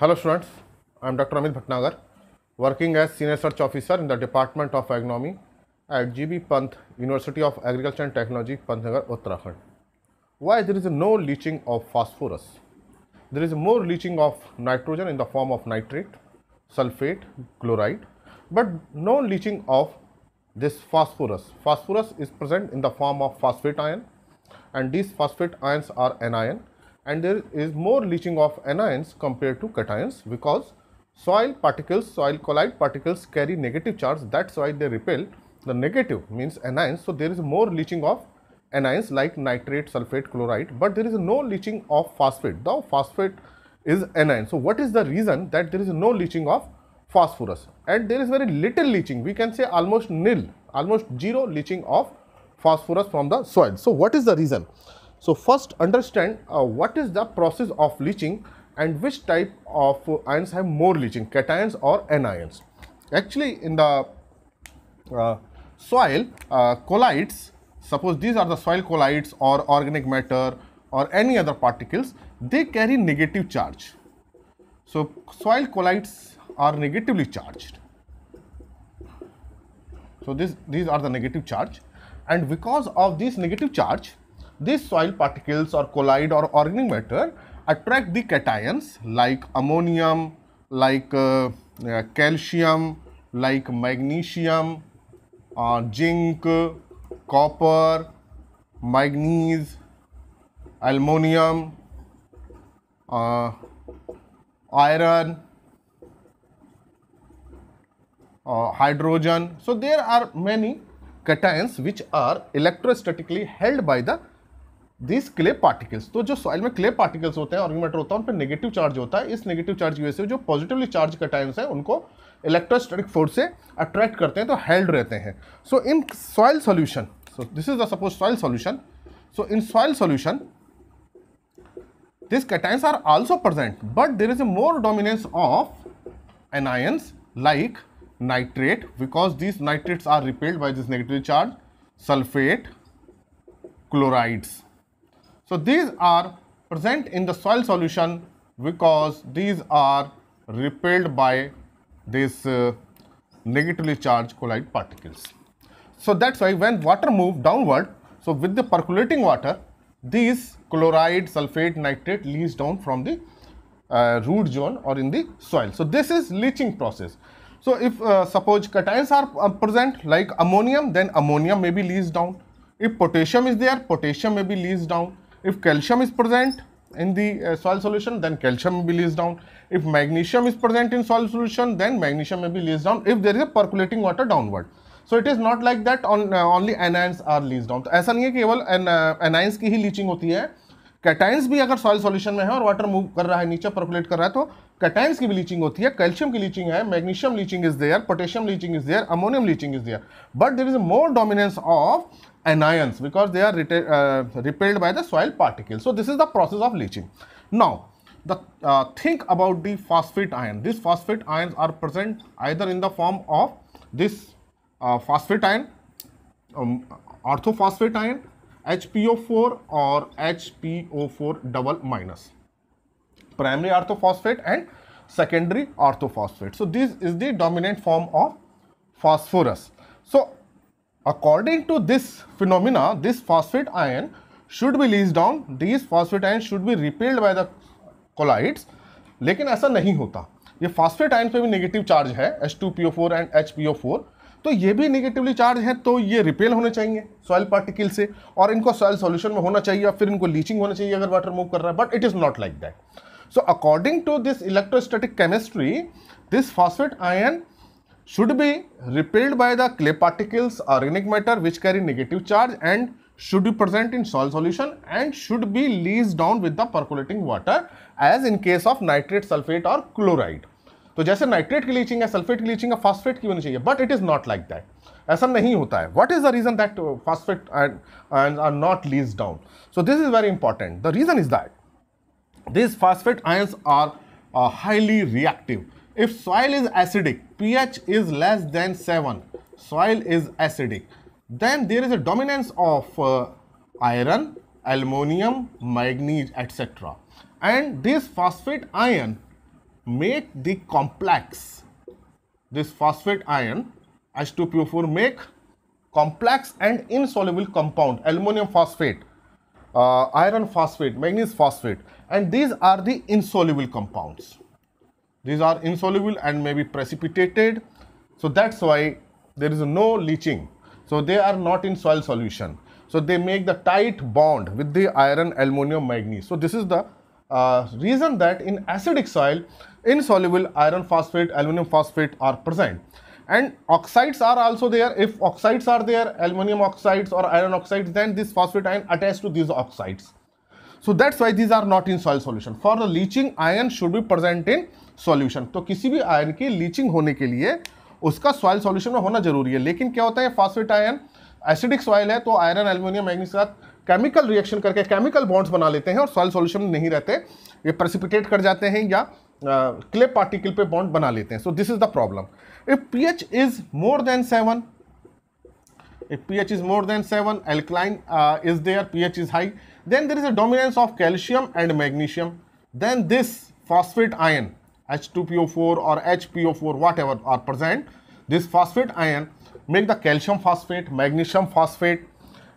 Hello students, I am Dr. Amit Bhatnagar, working as Senior Research Officer in the Department of Agronomy at GB Pant, University of Agriculture and Technology, Pantnagar, Uttarakhand. Why there is no leaching of phosphorus? There is more leaching of nitrogen in the form of nitrate, sulfate, chloride, but no leaching of this phosphorus. Phosphorus is present in the form of phosphate ion and these phosphate ions are anion and there is more leaching of anions compared to cations because soil particles, soil colloid particles carry negative charge. That's why they repel the negative means anions. So there is more leaching of anions like nitrate, sulfate, chloride but there is no leaching of phosphate. The phosphate is anion. So what is the reason that there is no leaching of phosphorus? And there is very little leaching. We can say almost nil almost zero leaching of phosphorus from the soil. So what is the reason so first understand uh, what is the process of leaching and which type of ions have more leaching cations or anions? Actually in the uh, soil uh, colloids suppose these are the soil colloids or organic matter or any other particles they carry negative charge. So soil colloids are negatively charged. So this these are the negative charge. And because of this negative charge these soil particles or colloid or organic matter attract the cations like ammonium like uh, uh, calcium like magnesium uh, zinc copper manganese aluminum uh, iron uh, hydrogen. So there are many cations which are electrostatically held by the this clay particles तो जो soil में clay particles होते हैं organic matter होता है, उन पर negative charge होता है। इस नेगेटिव चार्ज की वजह से जो पॉजिटिवली चार्ज का टाइम्स हैं, उनको इलेक्ट्रोस्टैटिक फोर्स से अट्रैक्ट करते हैं तो हेल्ड रहते हैं। So in soil solution so this is the suppose soil solution so in soil solution this cations are also present but there is a more dominance of anions like nitrate because this nitrates are repelled by this negative charge sulphate chlorides so these are present in the soil solution because these are repelled by these uh, negatively charged colloid particles. So that's why when water move downward so with the percolating water these chloride sulfate nitrate leaches down from the uh, root zone or in the soil. So this is leaching process. So if uh, suppose cations are uh, present like ammonium then ammonium may be leached down. If potassium is there potassium may be leached down if calcium is present in the uh, soil solution then calcium may be released down if magnesium is present in soil solution then magnesium may be released down if there is a percolating water downward so it is not like that on only anions are leached down तो ऐसा नहीं है केवल anions की ही leaching होती है cations भी अगर सॉइल सॉल्यूशन में है और वाटर मूव कर रहा है, नीचे परकुलेट कर रहा है तो कैटाइंस की लीचिंग होती है कैल्शियम की लीचिंग है magnesium leaching is there potassium leaching is there ammonium leaching is there but there is more dominance of anions because they are repelled by the soil particle so this is the process of leaching now the think about the phosphate ion this phosphate ion are present either in the form of this phosphate ion orthophosphate ion H P O four और H P O four double minus primary orthophosphate and secondary orthophosphate so this is the dominant form of phosphorus so according to this phenomena this phosphate ion should be leached down this phosphate ion should be repelled by the colloids लेकिन ऐसा नहीं होता। ये phosphate ion पे भी negative charge है H two P O four and H P O four तो ये भी निगेटिवली चार्ज है तो ये रिपेल होने चाहिए सॉयल पार्टिकल से और इनको सॉयल सोल्यूशन में होना चाहिए और फिर इनको लीचिंग होना चाहिए अगर वाटर मूव कर रहा है but it is not like that so according to this electrostatic chemistry this phosphate ion should be repelled by the clay particles organic matter which carry negative charge and should be present in soil solution and should be leached down with the percolating water as in case of nitrate sulphate और chloride तो जैसे nitrate की leaching है, sulphate की leaching है phosphate की होनी चाहिए but it is not like that ऐसा नहीं होता है। What is the reason that phosphate and are not leached down so this is very important the reason is that this phosphate ions are highly reactive if soil is acidic P H is less than seven soil is acidic then there is a dominance of iron aluminium manganese etcetera and this phosphate ion make the complex, this phosphate ion H2PO4 make complex and insoluble compound aluminum phosphate, uh, iron phosphate, manganese phosphate and these are the insoluble compounds. These are insoluble and may be precipitated. So that's why there is no leaching. So they are not in soil solution. So they make the tight bond with the iron, aluminum, manganese. So this is the uh, reason that in acidic soil, insoluble iron phosphate, aluminum phosphate are present. And oxides are also there. If oxides are there, aluminum oxides or iron oxides, then this phosphate ion attached to these oxides. So that's why these are not in soil solution. For the leaching, iron should be present in solution. तो किसी भी ion की leaching होने के लिए उसका soil solution में होना ज़रूरी है लेकिन क्या होता है फॉस्फेट आयन एसिडिक सॉइल है तो आयरन एल्यूमिनियम मैग्नीज के साथ केमिकल रिएक्शन करके केमिकल बॉन्ड्स बना लेते हैं और सॉइल सोल्यूशन नहीं रहते। ये प्रेसिपिटेट कर जाते हैं या क्ले uh, पार्टिकल पे बॉन्ड बना लेते हैं। So this is the problem if P H is more than seven if P H is more than seven alkaline is there P H is high then there is a dominance of calcium and magnesium then this phosphate ion H two P O four और H P O four whatever are present this phosphate ion make the calcium phosphate magnesium phosphate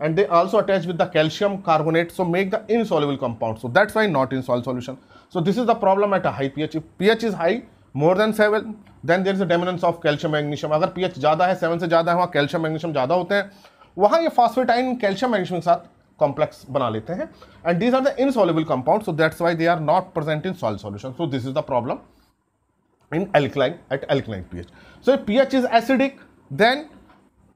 and they also attach with the calcium carbonate so make the insoluble compound. So that's why not in soil solution. So this is the problem at a high pH. If pH is high more than 7 then there is a dominance of calcium magnesium. अगर pH ज़्यादा है 7 से ज़्यादा है वहाँ calcium magnesium ज़्यादा होते हैं वहाँ ये phosphate ion calcium magnesium के साथ complex बना लेते हैं and these are the insoluble compounds so that's why they are not present in soil solution. So this is the problem in alkaline at alkaline pH. So if pH is acidic then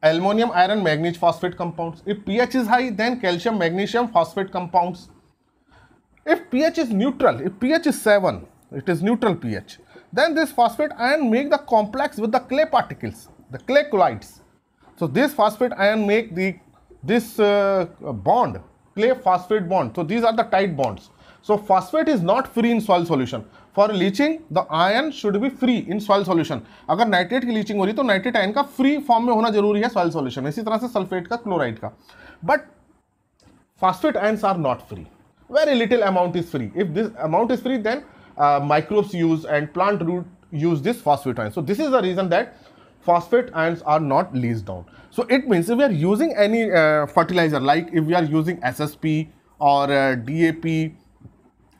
aluminum, iron, manganese phosphate compounds. If pH is high, then calcium, magnesium phosphate compounds. If pH is neutral, if pH is 7, it is neutral pH, then this phosphate ion make the complex with the clay particles, the clay colloids. So this phosphate ion make the this uh, bond, clay phosphate bond. So these are the tight bonds. So phosphate is not free in soil solution. For leaching the ion should B free in soil solution अगर nitrate की leaching हो रही तो nitrate ion का free form में होना जरूरी है सॉइल सॉल्यूशन इसी तरह से सल्फेट का क्लोराइड का but phosphate ions are not free very little amount is free if this amount is free then uh, microbes use and plant root use this phosphate ions so this is the reason that phosphate ions are not leached down so it means if we are using any uh, fertilizer like if we are using ssp or uh, dap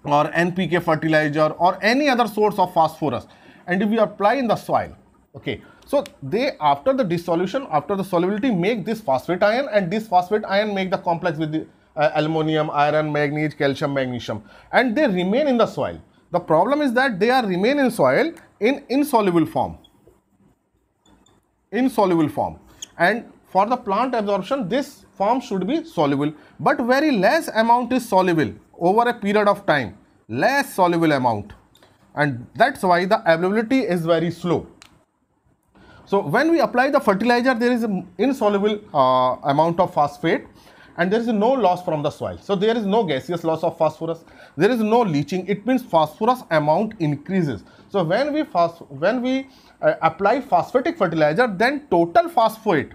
or NPK fertilizer or any other source of phosphorus. And if we apply in the soil. Okay. So they after the dissolution after the solubility make this phosphate ion and this phosphate ion make the complex with the uh, aluminum iron manganese calcium magnesium. And they remain in the soil. The problem is that they are remain in soil in insoluble form. Insoluble form. And for the plant absorption this form should be soluble but very less amount is soluble over a period of time, less soluble amount and that's why the availability is very slow. So when we apply the fertilizer, there is an insoluble uh, amount of phosphate and there is no loss from the soil. So there is no gaseous loss of phosphorus. There is no leaching. It means phosphorus amount increases. So when we when we uh, apply phosphatic fertilizer, then total phosphate.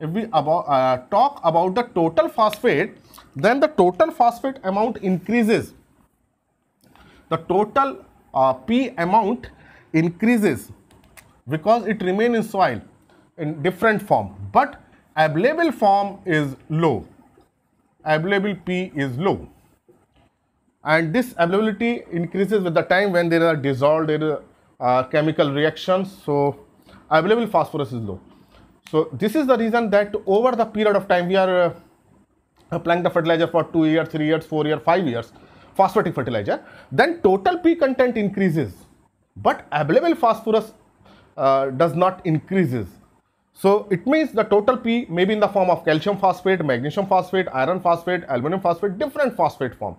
If we about, uh, talk about the total phosphate, then the total phosphate amount increases. The total uh, P amount increases because it remains in soil in different form. But available form is low. Available P is low. And this availability increases with the time when there are dissolved there are, uh, chemical reactions. So available phosphorus is low so this is the reason that over the period of time we are uh, applying the fertilizer for 2 years, 3 years, 4 years, 5 years, phosphatic fertilizer, then total P content increases, but available phosphorus uh, does not increases. So it means the total P may be in the form of calcium phosphate, magnesium phosphate, iron phosphate, aluminum phosphate, different phosphate form.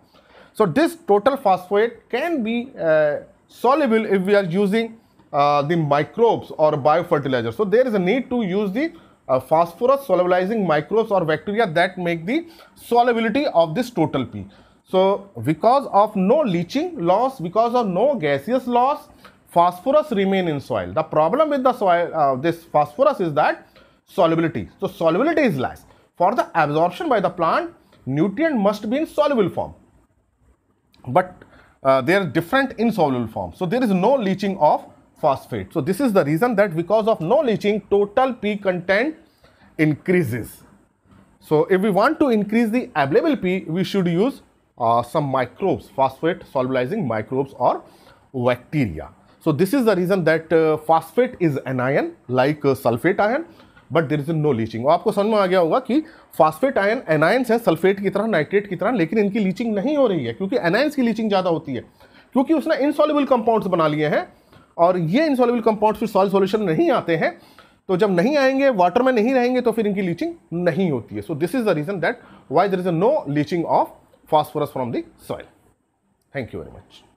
So this total phosphate can be uh, soluble if we are using uh, the microbes or biofertilizer. So there is a need to use the uh, phosphorus solubilizing microbes or bacteria that make the solubility of this total P. So, because of no leaching loss, because of no gaseous loss, phosphorus remain in soil. The problem with the soil, uh, this phosphorus is that solubility. So, solubility is less. For the absorption by the plant, nutrient must be in soluble form. But uh, they are different insoluble form. So there is no leaching of phosphate. So this is the reason that because of no leaching, total P content increases. So if we want to increase the available P, we should use uh, some microbes, phosphate solubilizing microbes or bacteria. So this is the reason that uh, phosphate is anion like uh, sulfate ion but there is no leaching आपको समझ में आ गया होगा कि phosphate ion anions है sulphate की तरह नाइट्रेट की तरह लेकिन इनकी लीचिंग नहीं हो रही है क्योंकि एनायंस की लीचिंग ज़्यादा होती है क्योंकि उसने इनसॉल्युबल कंपाउंड्स बना लिए हैं और ये इनसॉल्युबल कंपाउंड फिर सॉल्व सॉल्यूशन नहीं आते हैं तो जब नहीं आएँगे वाटर में नहीं रहेंगे तो फिर इनकी लीचिंग नहीं होती है so this is the reason that why there is a no leaching of phosphorus from soil thank you very much.